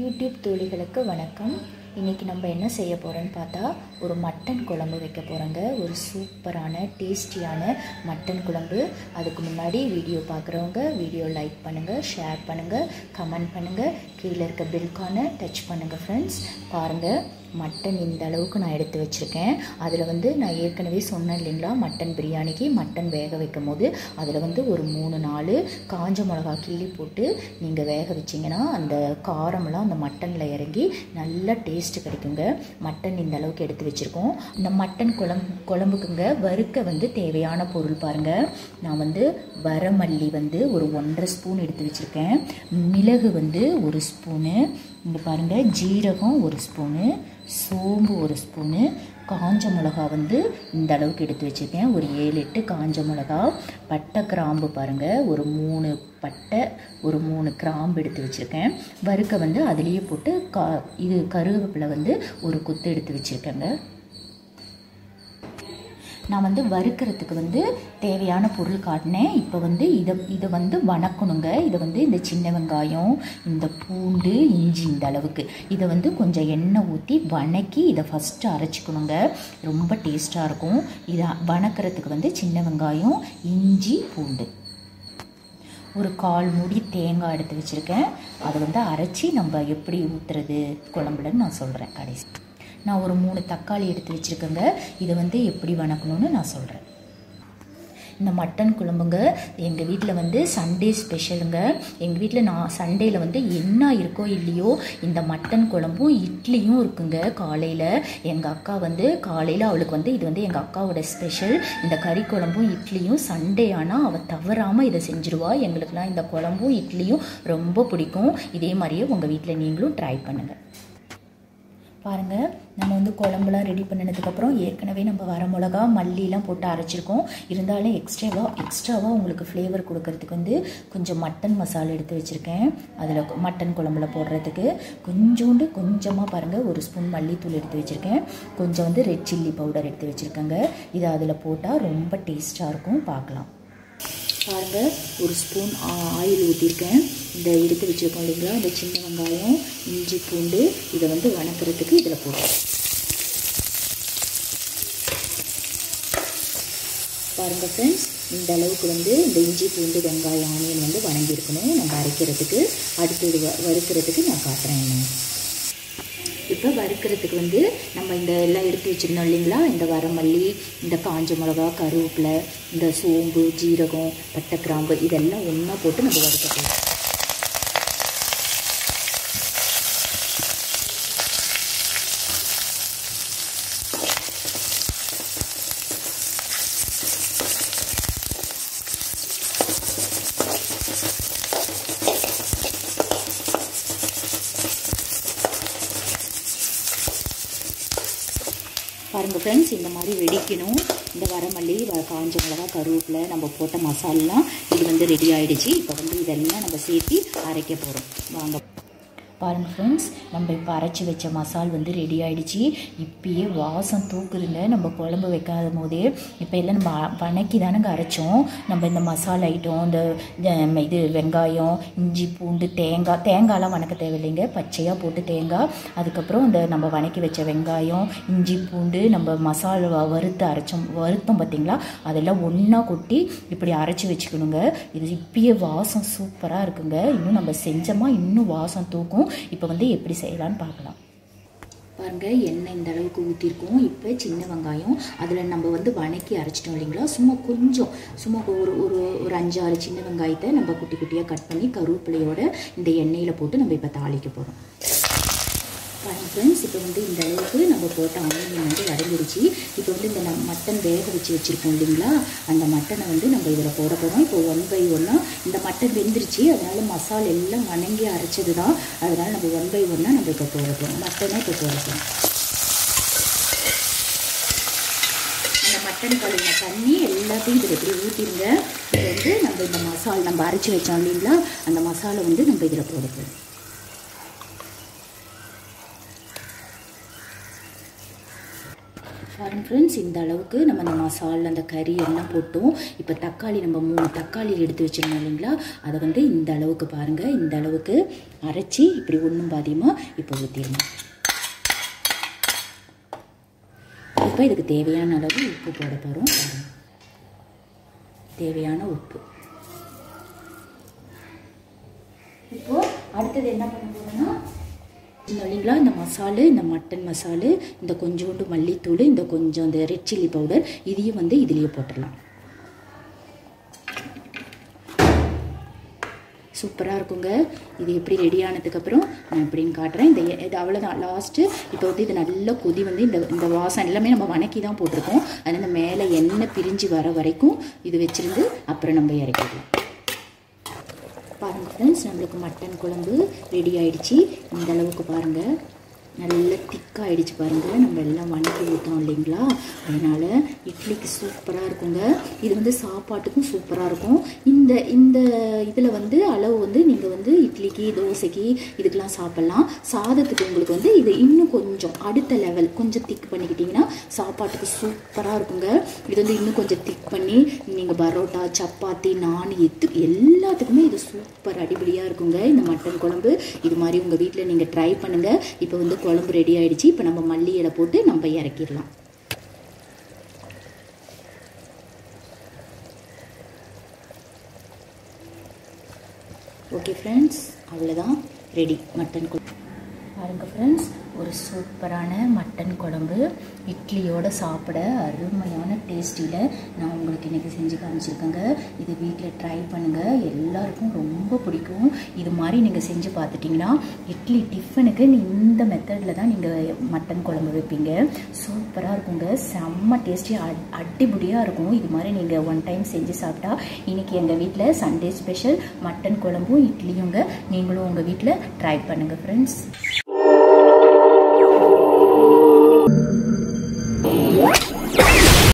YouTube தோழிகளுக்கு வணக்கம். இன்றைக்கி நம்ம என்ன செய்ய போகிறோன்னு பார்த்தா ஒரு மட்டன் குழம்பு வைக்க போகிறோங்க ஒரு சூப்பரான டேஸ்டியான மட்டன் குழம்பு. அதுக்கு முன்னாடி வீடியோ பார்க்குறவங்க வீடியோ லைக் பண்ணுங்கள் ஷேர் பண்ணுங்கள் கமெண்ட் பண்ணுங்கள் கீழே இருக்க பில்கானை டச் பண்ணுங்கள் ஃப்ரெண்ட்ஸ் பாருங்கள் மட்டன் இந்த அளவுக்கு நான் எடுத்து வச்சுருக்கேன். அதில் வந்து நான் ஏற்கனவே சொன்னேன் இல்லைங்களா மட்டன் பிரியாணிக்கு மட்டன் வேக வைக்கும் போது அதில் வந்து ஒரு மூணு நாலு காஞ்ச மிளகா கிள்ளி போட்டு நீங்கள் வேக வச்சிங்கன்னா அந்த காரமெல்லாம் அந்த மட்டனில் இறங்கி நல்ல டேஸ்ட்டு கிடைக்குங்க. மட்டன் இந்த அளவுக்கு எடுத்து வச்சுருக்கோம். இந்த மட்டன் குழம்பு குழம்புக்குங்க வறுக்க வந்து தேவையான பொருள் பாருங்கள் நான் வந்து வரமல்லி வந்து ஒரு ஒன்றரை ஸ்பூன் எடுத்து வச்சுருக்கேன். மிளகு வந்து ஒரு ஸ்பூனு. இங்கே பாருங்கள் ஜீரகம் ஒரு ஸ்பூனு. சோம்பு ஒரு ஸ்பூனு காஞ்ச மிளகா வந்து இந்த அளவுக்கு எடுத்து வச்சுருக்கேன். ஒரு ஏழு எட்டு காஞ்ச மிளகா பட்டை கிராம்பு பாருங்கள் ஒரு மூணு பட்டை ஒரு மூணு கிராம்பு எடுத்து வச்சுருக்கேன். வறுக்க வந்து அதுலேயே போட்டு கா இது கருவேப்பிலை வந்து ஒரு குத்து எடுத்து வச்சுருக்கேங்க. நான் வந்து வறுக்கிறதுக்கு வந்து தேவையான பொருள் காட்டினேன். இப்போ வந்து இதை இதை வந்து வணக்கணுங்க. இதை வந்து இந்த சின்ன வெங்காயம் இந்த பூண்டு இஞ்சி இந்த அளவுக்கு. இதை வந்து கொஞ்சம் எண்ணெய் ஊற்றி வணக்கி இதை ஃபஸ்ட்டு அரைச்சிக்கணுங்க. ரொம்ப டேஸ்ட்டாக இருக்கும். இதை வணக்கிறதுக்கு வந்து சின்ன வெங்காயம் இஞ்சி பூண்டு. ஒரு கால் மூடி தேங்காய் எடுத்து வச்சுருக்கேன். அதை வந்து அரைச்சி நம்ம எப்படி ஊற்றுறது குழம்புலன்னு நான் சொல்கிறேன் கடைசி. நான் ஒரு மூணு தக்காளி எடுத்து வச்சுருக்கேங்க. இதை வந்து எப்படி வணக்கணும்னு நான் சொல்கிறேன் இந்த மட்டன் குழம்புங்க எங்கள் வீட்டில் வந்து சண்டே ஸ்பெஷலுங்க எங்கள் வீட்டில் நான் சண்டேயில் வந்து என்ன இருக்கோ இல்லையோ இந்த மட்டன் குழம்பும் இட்லியும் இருக்குங்க காலையில். எங்கள் அக்கா வந்து காலையில் அவளுக்கு வந்து இது வந்து எங்கள் அக்காவோட ஸ்பெஷல் இந்த கறி குழம்பும் இட்லியும் சண்டே ஆனால் அவள் தவறாமல் இதை செஞ்சுருவா. எங்களுக்குலாம் இந்த குழம்பும் இட்லியும் ரொம்ப பிடிக்கும். இதே மாதிரியே உங்கள் வீட்டில் நீங்களும் ட்ரை பண்ணுங்கள் பாருங்கள் நம்ம வந்து குழம்புலாம் ரெடி பண்ணினதுக்கப்புறம் ஏற்கனவே நம்ம வர மிளகா மல்லிலாம் போட்டு அரைச்சிருக்கோம். இருந்தாலும் எக்ஸ்ட்ராவாக எக்ஸ்ட்ராவாக உங்களுக்கு ஃப்ளேவர் கொடுக்கறதுக்கு வந்து கொஞ்சம் மட்டன் மசாலா எடுத்து வச்சுருக்கேன். அதில் மட்டன் குழம்புல போடுறதுக்கு கொஞ்சோண்டு கொஞ்சமாக பாருங்கள் ஒரு ஸ்பூன் மல்லித்தூள் எடுத்து வச்சுருக்கேன். கொஞ்சம் வந்து ரெட் சில்லி பவுடர் எடுத்து வச்சுருக்கேங்க. இதை அதில் போட்டால் ரொம்ப டேஸ்ட்டாக இருக்கும். பார்க்கலாம். பாருங்கள் ஒரு ஸ்பூன் ஆயில் ஊற்றிருக்கேன் இந்த எடுத்து வச்சுருக்கோம் இல்லைங்களா இந்த சின்ன வெங்காயம் இஞ்சி பூண்டு இதை வந்து வணக்கிறதுக்கு இதில் போடுறோம் பாருங்கள் ஃப்ரெண்ட்ஸ் இந்த அளவுக்கு வந்து இந்த இஞ்சி பூண்டு வெங்காயம் ஆனியன் வந்து வணங்கியிருக்கணும். நம்ம அரைக்கிறதுக்கு அடுத்தது வ வறுக்கிறதுக்கு நான் காட்டுறேன். என்ன இப்போ வறுக்கிறதுக்கு வந்து நம்ம இந்த எல்லாம் எடுத்து வச்சுருந்தோம் இல்லைங்களா? இந்த வரமல்லி இந்த காஞ்ச மிளகா கருவேப்பிலை இந்த சோம்பு ஜீரகம் பட்டை கிராம்பு இதெல்லாம் ஒன்றா போட்டு நம்ம வறுக்க போகிறோம் பாருங்கள் ஃப்ரெண்ட்ஸ் இந்த மாதிரி வெடிக்கணும். இந்த வரமல்லி வ காஞ்ச மிளகா கருவேப்பிலை நம்ம போட்ட மசாலாம் இது வந்து ரெடி ஆகிடுச்சு இப்போ வந்து இதெல்லாம் நம்ம சேர்த்து அரைக்க போகிறோம் வாங்க. பாருங்கள் ஃப்ரெண்ட்ஸ் நம்ம இப்போ அரைச்சி வச்ச மசால் வந்து ரெடி ஆகிடுச்சு இப்பயே வாசம் தூக்குதுங்க. நம்ம குழம்பு வைக்காத போதே இப்போ எல்லாம் நம்ம வணக்கி தானங்க அரைச்சோம். நம்ம இந்த மசாலா ஐட்டம் இந்த இது வெங்காயம் இஞ்சி பூண்டு தேங்காய் தேங்காய்லாம் வணக்க தேவையில்லைங்க. பச்சையாக போட்டு தேங்காய் அதுக்கப்புறம் இந்த நம்ம வணக்கி வச்ச வெங்காயம் இஞ்சி பூண்டு நம்ம மசாலா வறுத்து அரைச்சோம். வறுத்தோம் பார்த்திங்களா அதெல்லாம் ஒன்றா கொட்டி இப்படி அரைச்சி வச்சுக்கணுங்க. இது இப்பயே வாசம் சூப்பராக இருக்குங்க. இன்னும் நம்ம செஞ்சோமா? இன்னும் வாசம் தூக்கும். இப்போ வந்து எப்படி செய்யலான்னு பார்க்கலாம். பாருங்கள் எண்ணெய் இந்த அளவுக்கு ஊற்றிருக்கோம் இப்போ சின்ன வெங்காயம் அதில் நம்ம வந்து வணக்கி அரைச்சிட்டோம் இல்லைங்களா? சும்மா கொஞ்சம் சும்மா ஒரு ஒரு ஒரு அஞ்சாறு சின்ன வெங்காயத்தை நம்ம குட்டி குட்டியாக கட் பண்ணி கருவேப்பிலையோட இந்த எண்ணெயில் போட்டு நம்ம இப்போ தாளிக்க போகிறோம் பாருங்கள் ஃப்ரெண்ட்ஸ் இப்போ வந்து இந்த அளவுக்கு நம்ம போட்ட ஆனியன் வந்து வதங்கிடுச்சு இப்போ வந்து இந்த நம்ம மட்டன் வேக வச்சு வச்சுருக்கோம் இல்லைங்களா? அந்த மட்டனை வந்து நம்ம இதில் போட போகிறோம் இப்போ ஒன் பை ஒன்னாக இந்த மட்டன் வெந்துருச்சு. அதனால் மசாலா எல்லாம் வணங்கி அரைச்சது தான் அதனால் நம்ம ஒன் பை ஒன்னாக நம்ம இப்போ போட போகிறோம் மட்டனே இப்போ போட போகிறோம் அந்த மட்டன் கழுவின தண்ணி எல்லாத்தையும் இதில் இப்படி ஊற்றிருங்க இது வந்து நம்ம இந்த மசாலா நம்ம அரைச்சி வச்சோம் இல்லைங்களா? அந்த மசாலா வந்து நம்ம இதில் போட போகிறோம் பாருங்க ஃப்ரெண்ட்ஸ் இந்த அளவுக்கு நம்ம அந்த மசாலா அந்த கறி எல்லாம் போட்டோம். இப்போ தக்காளி நம்ம மூணு தக்காளி எடுத்து வச்சிருந்தோம் இல்லைங்களா? அதை வந்து இந்த அளவுக்கு பாருங்கள் இந்த அளவுக்கு அரைச்சி இப்படி ஒன்றும் பாதியமாக இப்போ ஊற்றிடணும் இப்போ இதுக்கு தேவையான அளவு உப்பு போட போகிறோம் தேவையான உப்பு. இப்போ அடுத்தது என்ன பண்ண இல்லைங்களா? இந்த மசாலு இந்த மட்டன் மசாலு இந்த கொஞ்சோண்டு மல்லித்தூள் இந்த கொஞ்சம் இந்த ரெட் சில்லி பவுடர் இதையும் வந்து இதுலேயே போட்டுடலாம். சூப்பராக இருக்குங்க. இது எப்படி ரெடி ஆனதுக்கப்புறம் நான் எப்படின்னு காட்டுறேன். இந்த இது அவ்வளோதான் லாஸ்ட்டு இப்போ வந்து இது நல்ல கொதி வந்து இந்த இந்த வாசம் எல்லாமே நம்ம வணக்கி தான் போட்டிருக்கோம். அதனால் இந்த மேலே எண்ணெய் பிரிஞ்சு வர வரைக்கும் இது வச்சுருந்து அப்புறம் நம்ம இறக்கிடலாம். பாருங்கள் ஃப்ரெண்ட்ஸ் நம்மளுக்கு மட்டன் குழம்பு ரெடி ஆயிடுச்சு. இந்த அளவுக்கு பாருங்கள் நல்லா திக்காகிடுச்சு பாருங்கள் நம்ம எல்லாம் வணக்கி ஊற்றோம் இல்லைங்களா? அதனால் இட்லிக்கு சூப்பராக இருக்குங்க. இது வந்து சாப்பாட்டுக்கும் சூப்பராக இருக்கும். இந்த இந்த இதில் வந்து அளவு வந்து நீங்கள் வந்து இட்லிக்கு தோசைக்கு இதுக்கெலாம் சாப்பிட்லாம். சாதத்துக்கு உங்களுக்கு வந்து இது இன்னும் கொஞ்சம் அடுத்த லெவல் கொஞ்சம் திக் பண்ணிக்கிட்டிங்கன்னா சாப்பாட்டுக்கு சூப்பராக இருக்குங்க. இது வந்து இன்னும் கொஞ்சம் திக் பண்ணி நீங்கள் பரோட்டா சப்பாத்தி நான் எத்து எல்லாத்துக்குமே இது சூப்பர் அடிபடியாக இருக்குங்க. இந்த மட்டன் குழம்பு இது மாதிரி உங்கள் வீட்டில் நீங்கள் ட்ரை பண்ணுங்கள் இப்போ வந்து குழம்பு ரெடி ஆகிடுச்சு இப்போ நம்ம மல்லி இலை போட்டு நம்ம இறக்கிடலாம். ஓகே ஃப்ரெண்ட்ஸ் அவ்வளோதான் ரெடி மட்டன் குழம்பு. பாருங்கள் ஃப்ரெண்ட்ஸ் ஒரு சூப்பரான மட்டன் குழம்பு. இட்லியோட சாப்பிட அருமையான டேஸ்டியில் நான் உங்களுக்கு இன்றைக்கி செஞ்சு காமிச்சிருக்கேங்க. இது வீட்டில் ட்ரை பண்ணுங்கள் எல்லாருக்கும் ரொம்ப பிடிக்கும். இது மாதிரி நீங்கள் செஞ்சு பார்த்துட்டிங்கன்னா இட்லி டிஃபனுக்கு இந்த மெத்தடில் தான் நீங்கள் மட்டன் குழம்பு வைப்பீங்க. சூப்பராக இருக்குங்க. செம்ம டேஸ்டி அடிபடியாக இருக்கும். இது மாதிரி நீங்கள் ஒன் டைம் செஞ்சு சாப்பிட்டா இன்றைக்கி எங்கள் வீட்டில் சண்டே ஸ்பெஷல் மட்டன் குழம்பும் இட்லியுங்க. நீங்களும் உங்கள் வீட்டில் ட்ரை பண்ணுங்கள் ஃப்ரெண்ட்ஸ்